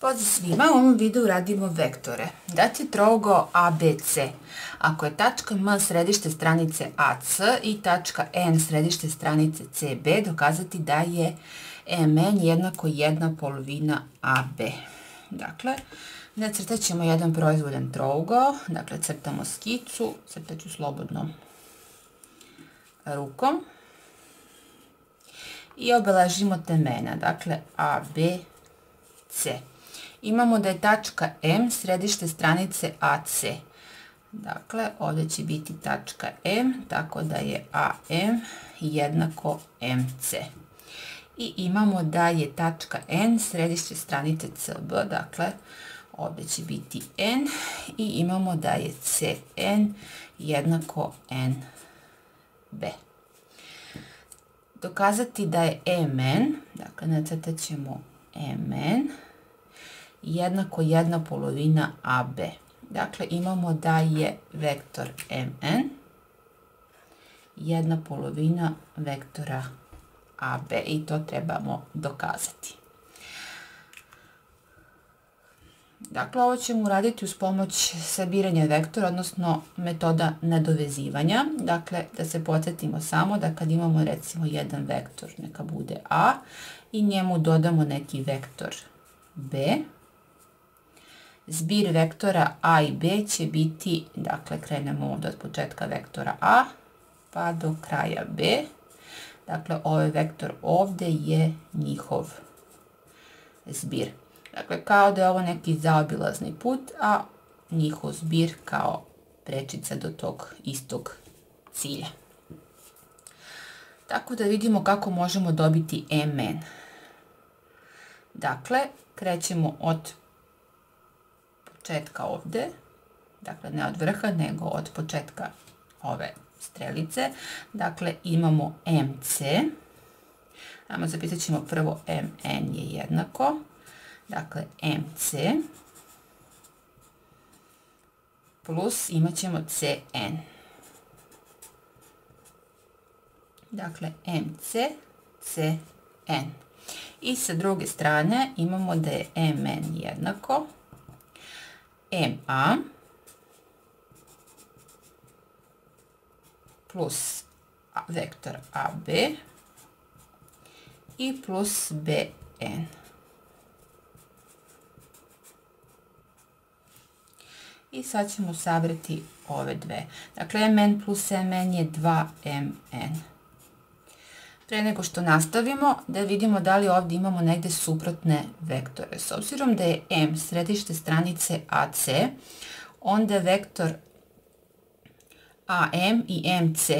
Pozdrav svima, u ovom videu radimo vektore. Dati trougo ABC. Ako je tačka M središte stranice AC i tačka N središte stranice CB, dokazati da je MN jednako jedna polovina AB. Dakle, nacrtat ćemo jedan proizvoljan trougo, dakle crtamo skicu, crtat ću slobodno rukom i obelažimo temena, dakle ABC imamo da je tačka M središte stranice AC. Dakle, ovdje će biti tačka M, tako da je AM jednako MC. I imamo da je tačka N središte stranice CB, dakle, ovdje će biti N i imamo da je CN jednako NB. Dokazati da je MN, dakle, nacrtat ćemo MN, jednako jedna polovina AB. Dakle, imamo da je vektor MN jedna polovina vektora AB i to trebamo dokazati. Dakle, ovo ćemo uraditi uz pomoć sabiranja vektora, odnosno metoda nadovezivanja. Dakle, da se podsjetimo samo da kad imamo recimo jedan vektor, neka bude A, i njemu dodamo neki vektor B, Zbir vektora A i B će biti, dakle krenemo od početka vektora A pa do kraja B. Dakle, ovaj vektor ovdje je njihov zbir. Dakle, kao da je ovo neki zaobilazni put, a njihov zbir kao prečica do tog istog cilja. Tako da vidimo kako možemo dobiti MN. Dakle, krećemo od početka ovdje, dakle ne od vrha nego od početka ove strelice, dakle imamo MC, Ajmo zapisat ćemo prvo MN je jednako, dakle MC plus imat ćemo CN. Dakle MC, CN. I sa druge strane imamo da je MN jednako, MA plus vektor AB i plus BN. I sad ćemo sabrati ove dve. Dakle, MN plus MN je 2MN. Pre nego što nastavimo, da vidimo da li ovdje imamo negdje suprotne vektore. S obzirom da je M središte stranice AC, onda vektor AM i MC,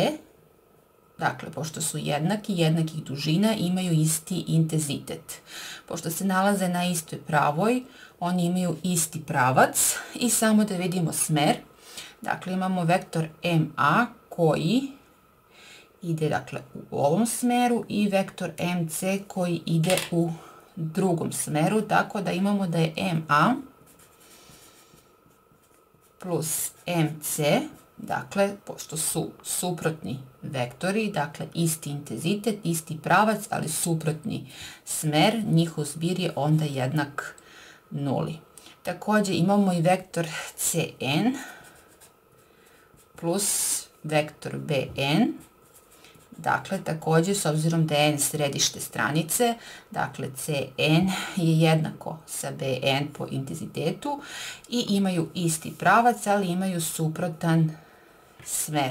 dakle, pošto su jednaki, jednakih dužina, imaju isti intenzitet. Pošto se nalaze na istoj pravoj, oni imaju isti pravac i samo da vidimo smer. Dakle, imamo vektor MA koji ide dakle u ovom smeru i vektor MC koji ide u drugom smeru, tako da imamo da je MA plus MC, dakle, pošto su suprotni vektori, dakle, isti intenzitet, isti pravac, ali suprotni smer, njihov zbir je onda jednak nuli. Također imamo i vektor CN plus vektor BN, Dakle, također s obzirom da je n središte stranice, dakle CN je jednako sa BN po intenzitetu i imaju isti pravac, ali imaju suprotan smer.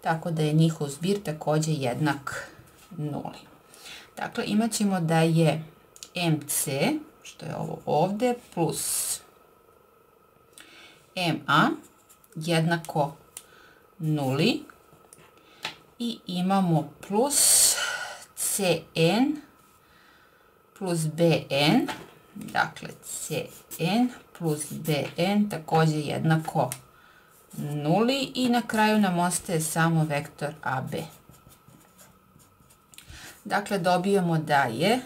Tako da je njihov zbir također jednak nuli. Dakle, imat ćemo da je MC, što je ovo ovdje, plus MA jednako nuli i imamo plus Cn plus Bn, dakle Cn plus Bn također jednako nuli i na kraju nam ostaje samo vektor AB. Dakle, dobijemo da je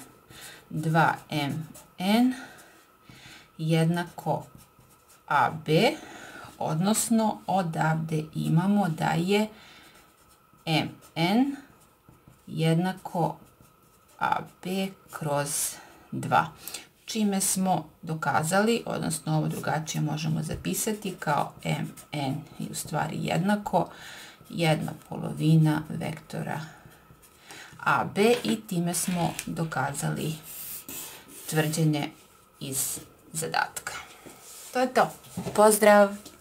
2mn jednako AB, odnosno odavde imamo da je mn jednako AB kroz 2. čime smo dokazali, odnosno ovo drugačije možemo zapisati kao mn je u stvari jednako jedna polovina vektora AB i time smo dokazali tvrđenje iz zadatka. To je to. Pozdrav!